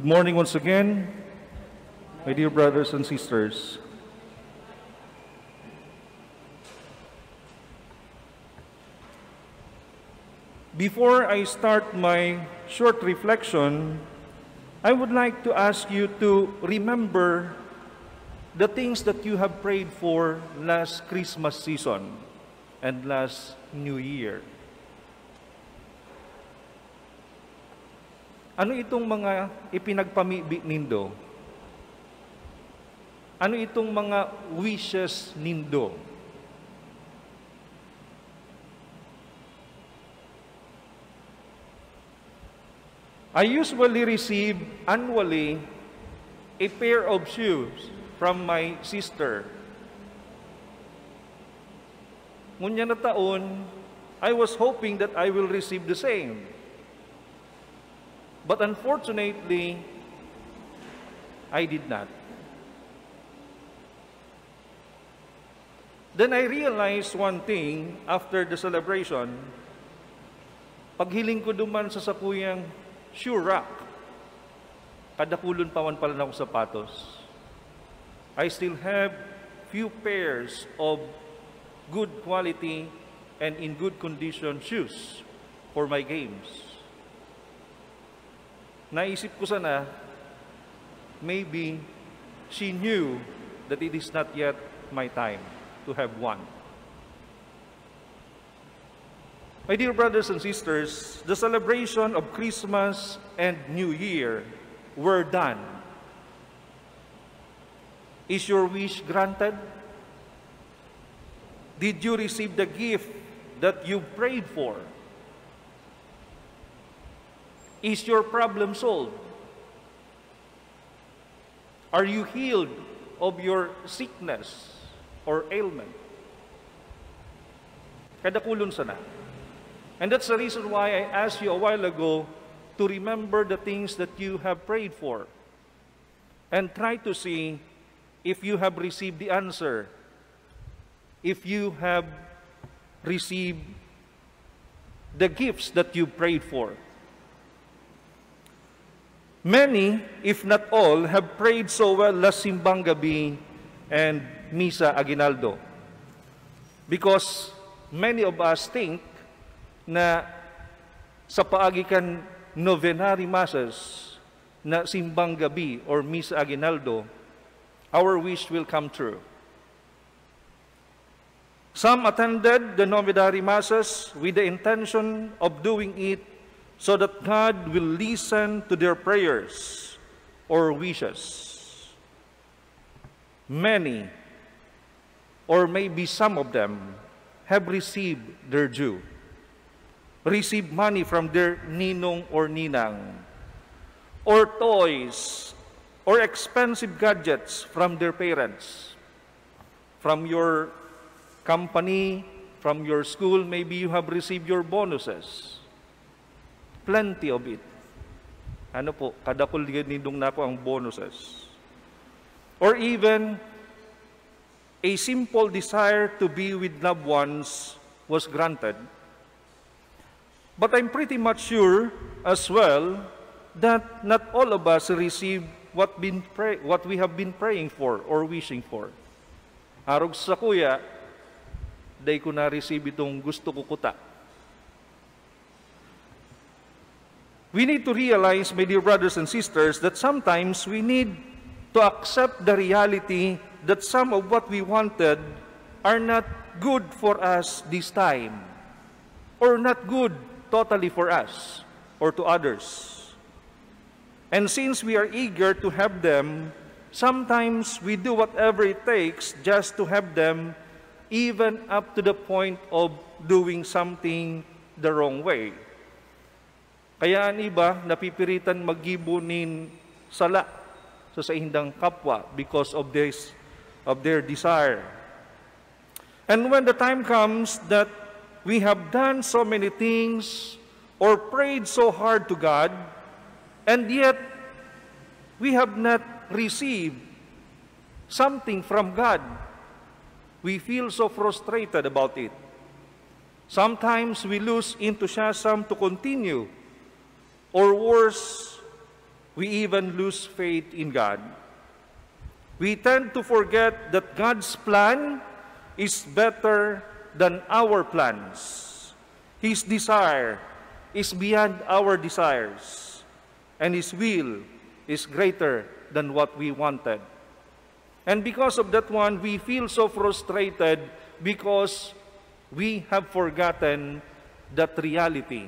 Good morning once again, my dear brothers and sisters. Before I start my short reflection, I would like to ask you to remember the things that you have prayed for last Christmas season and last New Year. Ano itong mga ipinagpamibi nindo? Ano itong mga wishes nindo? I usually receive annually a pair of shoes from my sister. Ngunya na taon, I was hoping that I will receive the same. But unfortunately, I did not. Then I realized one thing after the celebration. Paghiling ko duman sa sakuyang shoe rack, kadakulon pa man pala na akong sapatos. I still have few pairs of good quality and in good condition shoes for my games. Naisip ko sana, maybe she knew that it is not yet my time to have one. My dear brothers and sisters, the celebration of Christmas and New Year were done. Is your wish granted? Did you receive the gift that you prayed for? Is your problem solved? Are you healed of your sickness or ailment? Kadakulon sana. And that's the reason why I asked you a while ago to remember the things that you have prayed for and try to see if you have received the answer, if you have received the gifts that you prayed for. Many, if not all, have prayed so well last Simbang Gabi and Misa Aguinaldo. Because many of us think na sa paagikan novenary masses na Simbang Gabi or Misa Aguinaldo, our wish will come true. Some attended the novenary masses with the intention of doing it so that God will listen to their prayers or wishes. Many, or maybe some of them, have received their due, received money from their ninong or ninang, or toys, or expensive gadgets from their parents, from your company, from your school, maybe you have received your bonuses Plenty of it. Ano po, kadakol nindong na po ang bonuses. Or even, a simple desire to be with loved ones was granted. But I'm pretty much sure as well that not all of us receive what, been pray, what we have been praying for or wishing for. Arog sa kuya, day ko na-receive itong gusto ko kuta We need to realize, my dear brothers and sisters, that sometimes we need to accept the reality that some of what we wanted are not good for us this time, or not good totally for us or to others. And since we are eager to have them, sometimes we do whatever it takes just to have them, even up to the point of doing something the wrong way. Kaya ang iba, napipiritan maggibunin sala sa sa hindang kapwa because of this of their desire. And when the time comes that we have done so many things or prayed so hard to God, and yet we have not received something from God, we feel so frustrated about it. Sometimes we lose enthusiasm to continue Or worse, we even lose faith in God. We tend to forget that God's plan is better than our plans. His desire is beyond our desires, and His will is greater than what we wanted. And because of that one, we feel so frustrated because we have forgotten that reality,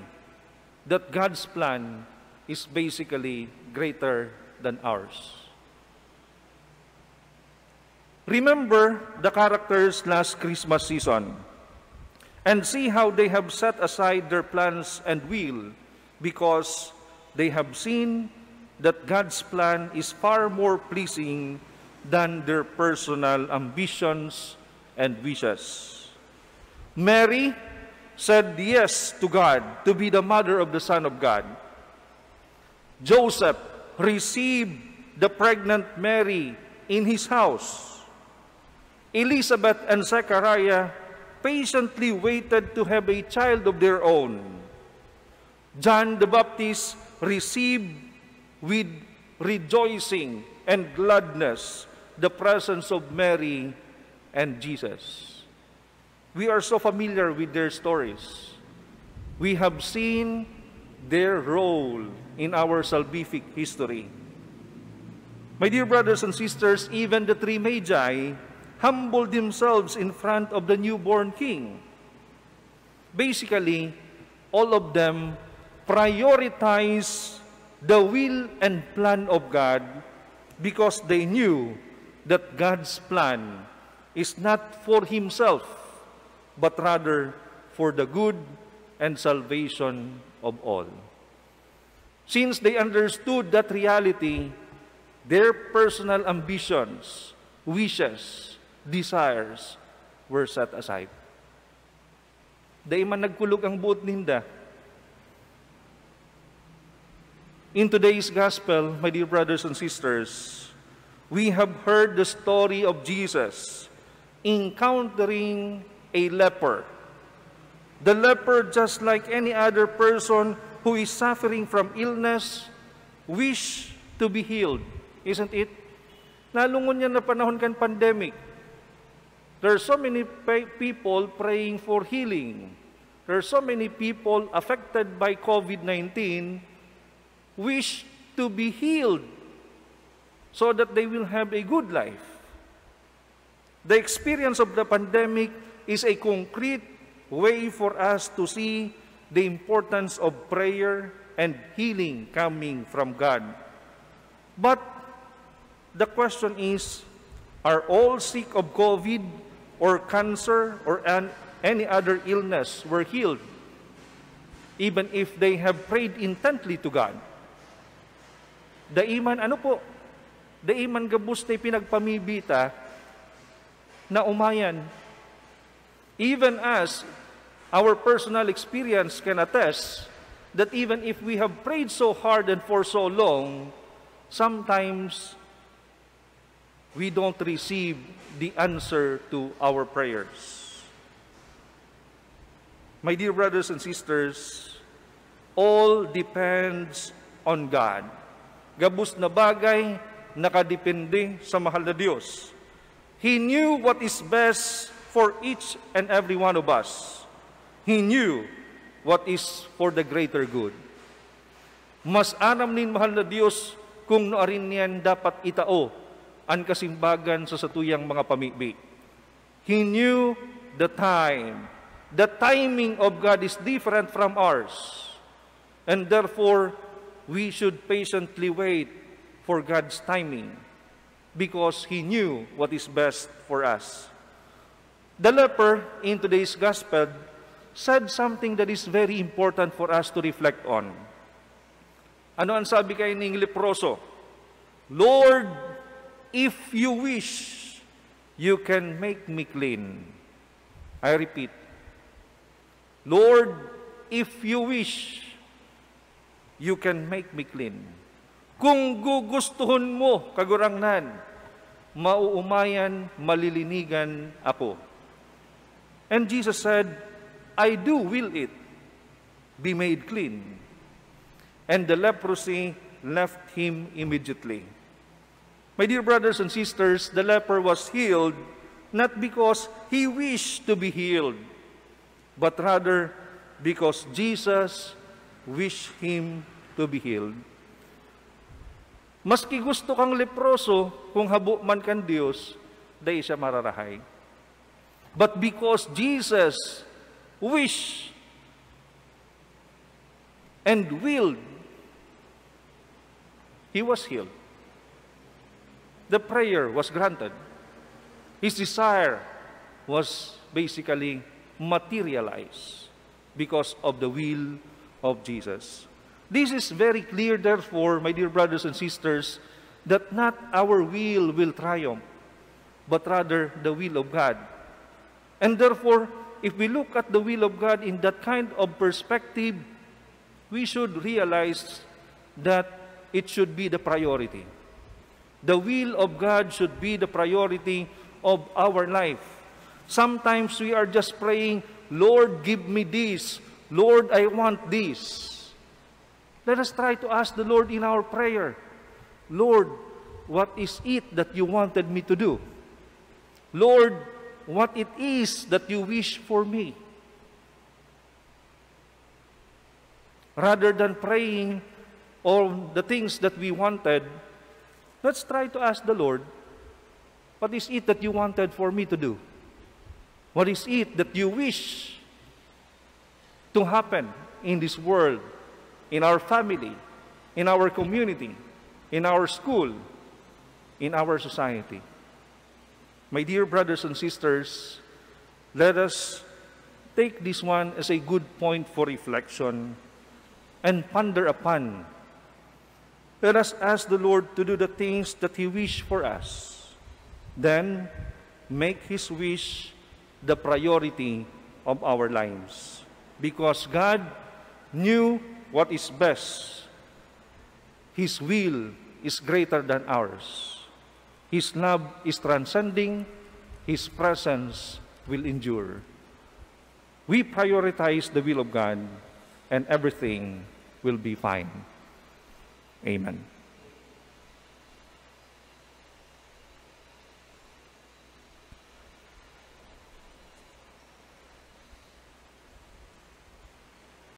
that God's plan is basically greater than ours. Remember the characters last Christmas season and see how they have set aside their plans and will because they have seen that God's plan is far more pleasing than their personal ambitions and wishes. Mary said yes to God to be the mother of the Son of God. Joseph received the pregnant Mary in his house. Elizabeth and Zechariah patiently waited to have a child of their own. John the Baptist received with rejoicing and gladness the presence of Mary and Jesus. We are so familiar with their stories. We have seen their role in our salvific history. My dear brothers and sisters, even the three magi humbled themselves in front of the newborn king. Basically, all of them prioritize the will and plan of God because they knew that God's plan is not for himself, but rather for the good and salvation of all. Since they understood that reality, their personal ambitions, wishes, desires were set aside. Dahil man nagkulog ang buot ninda. In today's gospel, my dear brothers and sisters, we have heard the story of Jesus encountering a leper. The leper, just like any other person who is suffering from illness, wish to be healed. Isn't it? Lalo ngunyan na panahon kan pandemic. There are so many people praying for healing. There are so many people affected by COVID-19 wish to be healed so that they will have a good life. The experience of the pandemic is a concrete way for us to see the importance of prayer and healing coming from God. But the question is, are all sick of COVID or cancer or an, any other illness were healed, even if they have prayed intently to God? Daiman, ano po, Dai man gabus na pinagpamibita na umayan. Even as our personal experience can attest that even if we have prayed so hard and for so long, sometimes we don't receive the answer to our prayers. My dear brothers and sisters, all depends on God. Gabus na bagay, nakadepende sa mahal na Diyos. He knew what is best for each and every one of us. He knew what is for the greater good. Mas anam nin mahal na Diyos kung naarin niyan dapat itao ang kasimbagan sa satuyang mga pamibi. He knew the time. The timing of God is different from ours. And therefore, we should patiently wait for God's timing because He knew what is best for us. The leper in today's gospel said something that is very important for us to reflect on. Ano ang sabi kay ng leproso? Lord, if you wish, you can make me clean. I repeat, Lord, if you wish, you can make me clean. Kung gugustuhon mo, kagurangnan, mauumayan, malilinigan ako. And Jesus said, I do will it be made clean. And the leprosy left him immediately. My dear brothers and sisters, the leper was healed not because he wished to be healed, but rather because Jesus wished him to be healed. Maski gusto kang leproso, kung habo man kan Diyos, dahil siya mararahay. But because Jesus wished and willed, he was healed. The prayer was granted. His desire was basically materialized because of the will of Jesus. This is very clear, therefore, my dear brothers and sisters, that not our will will triumph, but rather the will of God. And therefore, if we look at the will of God in that kind of perspective, we should realize that it should be the priority. The will of God should be the priority of our life. Sometimes we are just praying, Lord, give me this. Lord, I want this. Let us try to ask the Lord in our prayer, Lord, what is it that you wanted me to do? Lord, what it is that you wish for me? Rather than praying all the things that we wanted, let's try to ask the Lord, what is it that you wanted for me to do? What is it that you wish to happen in this world in our family, in our community, in our school, in our society. My dear brothers and sisters, let us take this one as a good point for reflection and ponder upon. Let us ask the Lord to do the things that He wished for us. Then, make His wish the priority of our lives. Because God knew what is best. His will is greater than ours. His love is transcending. His presence will endure. We prioritize the will of God, and everything will be fine. Amen.